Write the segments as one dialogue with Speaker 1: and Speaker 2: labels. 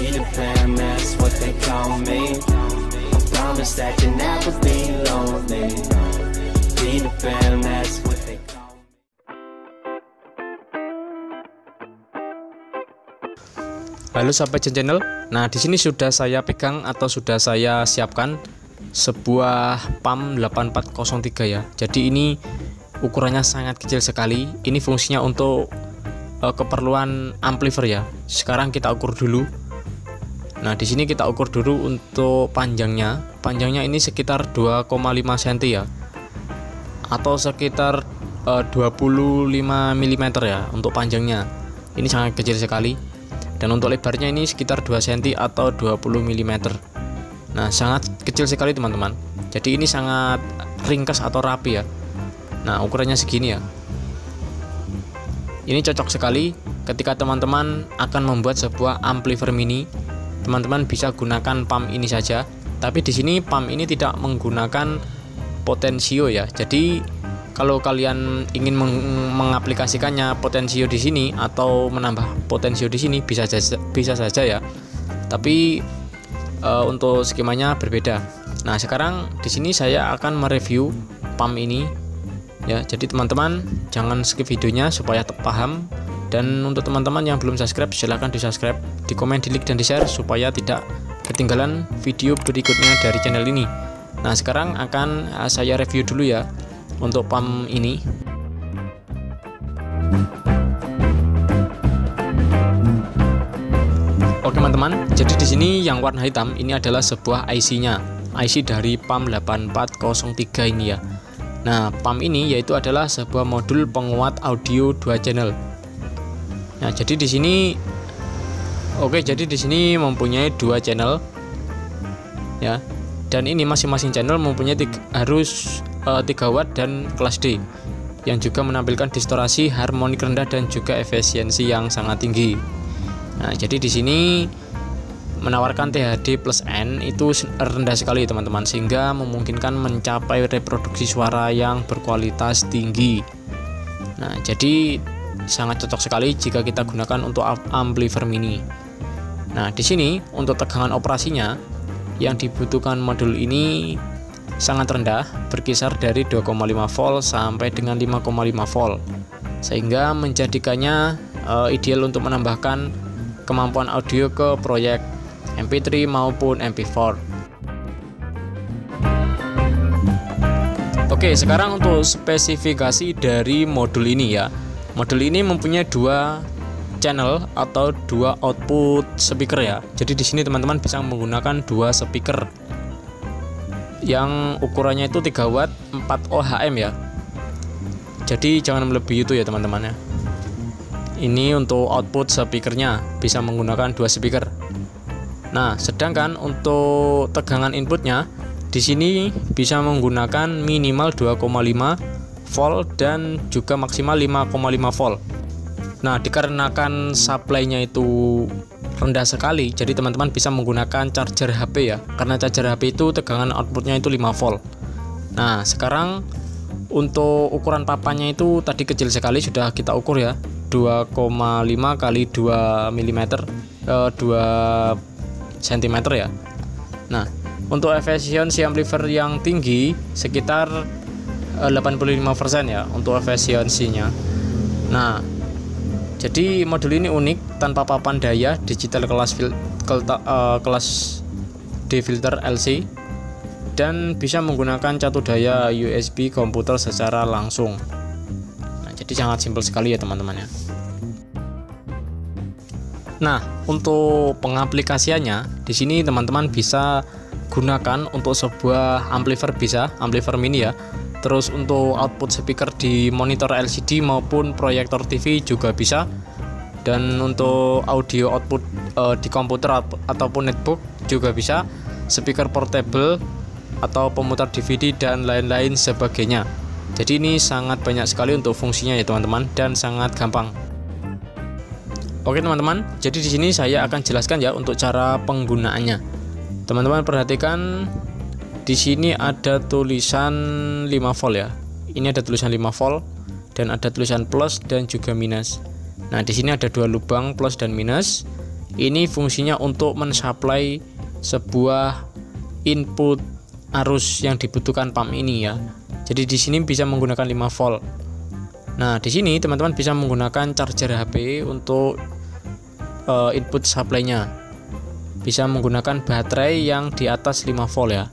Speaker 1: Peter Pan, that's what they call me. I promise that you never be lonely. That's what they call me.
Speaker 2: Halo sahabat Jen Channel. Nah, di sini sudah saya pegang atau sudah saya siapkan sebuah PAM 8403 ya. Jadi ini ukurannya sangat kecil sekali. Ini fungsinya untuk uh, keperluan amplifier ya. Sekarang kita ukur dulu. Nah, di sini kita ukur dulu untuk panjangnya. Panjangnya ini sekitar 2,5 cm ya. Atau sekitar uh, 25 mm ya untuk panjangnya. Ini sangat kecil sekali dan untuk lebarnya ini sekitar 2 cm atau 20 mm nah sangat kecil sekali teman-teman jadi ini sangat ringkas atau rapi ya nah ukurannya segini ya ini cocok sekali ketika teman-teman akan membuat sebuah amplifier mini teman-teman bisa gunakan pump ini saja. Tapi di sini pump ini tidak menggunakan potensio ya. Jadi kalau kalian ingin meng mengaplikasikannya potensio di sini atau menambah potensio di sini bisa saja bisa saja ya. Tapi e, untuk skemanya berbeda. Nah sekarang di sini saya akan mereview pump ini ya. Jadi teman-teman jangan skip videonya supaya paham dan untuk teman-teman yang belum subscribe silahkan di subscribe di komen di like dan di share supaya tidak ketinggalan video berikutnya dari channel ini nah sekarang akan eh, saya review dulu ya untuk pump ini Oke teman-teman, jadi di sini yang warna hitam ini adalah sebuah IC-nya, IC dari PAM 8403 ini ya. Nah, PAM ini yaitu adalah sebuah modul penguat audio dua channel. Nah, jadi di sini Oke, jadi di sini mempunyai dua channel. Ya. Dan ini masing-masing channel mempunyai tiga, harus uh, 3 watt dan kelas D yang juga menampilkan distorsi harmonik rendah dan juga efisiensi yang sangat tinggi. Nah, jadi di sini menawarkan THD plus N itu rendah sekali teman-teman sehingga memungkinkan mencapai reproduksi suara yang berkualitas tinggi. Nah, jadi sangat cocok sekali jika kita gunakan untuk amplifier mini. Nah, di sini untuk tegangan operasinya yang dibutuhkan modul ini sangat rendah, berkisar dari 2,5 volt sampai dengan 5,5 volt, sehingga menjadikannya uh, ideal untuk menambahkan kemampuan audio ke proyek MP3 maupun MP4. Oke, sekarang untuk spesifikasi dari modul ini ya. Modul ini mempunyai dua channel atau dua output speaker ya. Jadi di sini teman-teman bisa menggunakan dua speaker yang ukurannya itu 3 watt 4 ohm ya. Jadi jangan melebihi itu ya teman-teman ya. Ini untuk output speakernya bisa menggunakan dua speaker. Nah sedangkan untuk tegangan inputnya di sini bisa menggunakan minimal 2,5 volt dan juga maksimal 5,5 volt. Nah dikarenakan supply-nya itu rendah sekali jadi teman-teman bisa menggunakan charger HP ya karena charger HP itu tegangan outputnya itu 5 volt. Nah sekarang untuk ukuran papannya itu tadi kecil sekali sudah kita ukur ya 2,5 kali 2 mm eh, 2 cm ya. Nah untuk efisiensi amplifier yang tinggi sekitar 85% eh, ya untuk efisiensinya nah jadi modul ini unik tanpa papan daya digital kelas fil uh, kelas D filter LC dan bisa menggunakan catu daya USB komputer secara langsung. Nah, jadi sangat simpel sekali ya teman-teman ya. Nah, untuk pengaplikasiannya di sini teman-teman bisa gunakan untuk sebuah amplifier bisa, amplifier mini ya terus untuk output speaker di monitor LCD maupun proyektor TV juga bisa. Dan untuk audio output uh, di komputer ataupun netbook juga bisa. Speaker portable atau pemutar DVD dan lain-lain sebagainya. Jadi ini sangat banyak sekali untuk fungsinya ya teman-teman dan sangat gampang. Oke teman-teman jadi di sini saya akan jelaskan ya untuk cara penggunaannya. Teman-teman perhatikan di sini ada tulisan 5 volt ya ini ada tulisan 5 volt dan ada tulisan plus dan juga minus nah di sini ada dua lubang plus dan minus ini fungsinya untuk mensuplai sebuah input arus yang dibutuhkan pump ini ya. Jadi di sini bisa menggunakan 5 volt. Nah, di sini teman-teman bisa menggunakan charger HP untuk uh, input supply-nya. Bisa menggunakan baterai yang di atas 5 volt ya.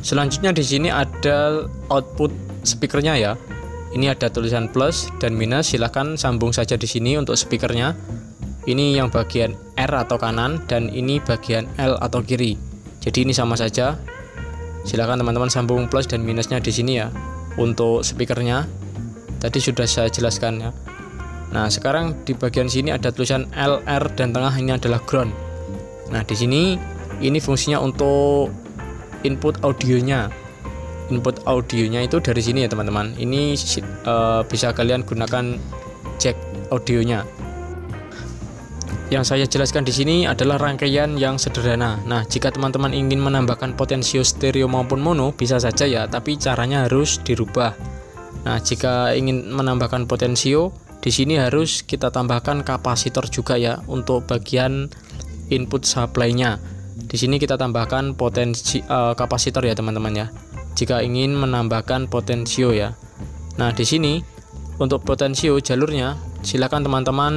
Speaker 2: Selanjutnya di sini ada output speakernya ya. Ini ada tulisan plus dan minus, silahkan sambung saja di sini untuk speakernya. Ini yang bagian R atau kanan dan ini bagian L atau kiri. Jadi ini sama saja. Silahkan teman-teman sambung plus dan minusnya di sini ya. Untuk speakernya tadi sudah saya jelaskan ya. Nah, sekarang di bagian sini ada tulisan L, R dan tengah ini adalah ground. Nah, di sini ini fungsinya untuk input audionya input audionya itu dari sini ya teman-teman ini uh, bisa kalian gunakan jack audionya yang saya jelaskan di sini adalah rangkaian yang sederhana. Nah, jika teman-teman ingin menambahkan potensio stereo maupun mono, bisa saja ya, tapi caranya harus dirubah. Nah, jika ingin menambahkan potensio, di sini harus kita tambahkan kapasitor juga ya untuk bagian input supply-nya. Di sini kita tambahkan potensi uh, kapasitor ya teman-teman ya jika ingin menambahkan potensio ya. Nah, di sini untuk potensio jalurnya silakan teman-teman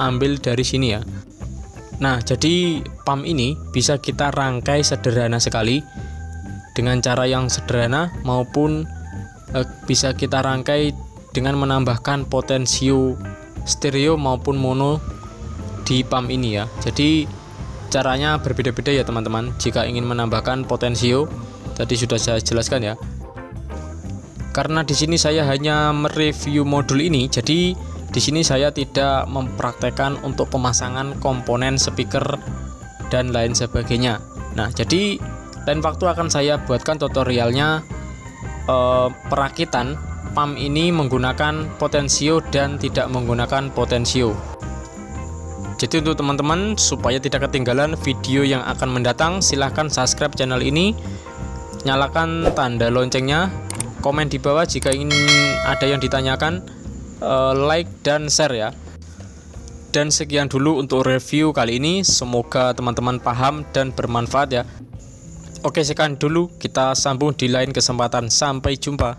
Speaker 2: ambil dari sini ya. Nah, jadi pump ini bisa kita rangkai sederhana sekali dengan cara yang sederhana maupun eh, bisa kita rangkai dengan menambahkan potensio stereo maupun mono di pump ini ya. Jadi caranya berbeda-beda ya teman-teman. Jika ingin menambahkan potensio tadi sudah saya jelaskan ya. Karena di sini saya hanya mereview modul ini jadi di sini saya tidak mempraktekkan untuk pemasangan komponen speaker dan lain sebagainya. Nah jadi lain waktu akan saya buatkan tutorialnya eh, perakitan. Pump ini menggunakan potensio dan tidak menggunakan potensio jadi untuk teman-teman supaya tidak ketinggalan video yang akan mendatang silahkan subscribe channel ini. Nyalakan tanda loncengnya. Komen di bawah jika ingin ada yang ditanyakan. Uh, like dan share ya. Dan sekian dulu untuk review kali ini. Semoga teman-teman paham dan bermanfaat ya. Oke sekian dulu. Kita sambung di lain kesempatan. Sampai jumpa